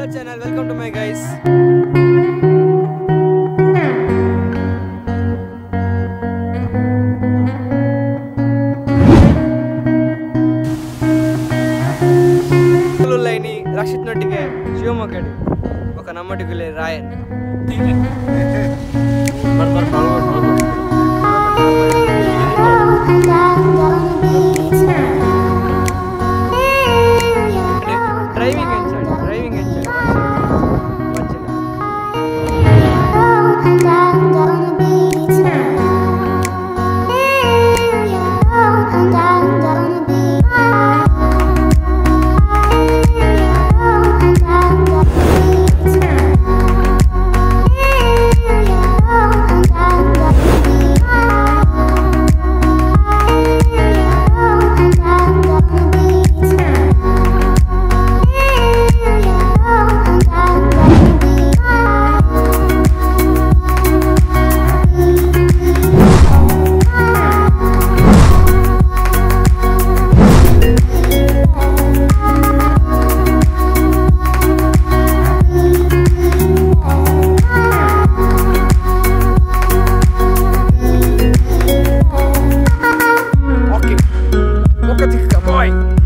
Hello channel welcome to my guys Rakshith ನೊಟ್ಟಿಗೆ ಶಿವಮೊಗ್ಗಡಿ ಒಕ್ಕ ನಮ್ಮೊಟ್ಟಿಗೆ ರಾಯನ್ Katika Boy.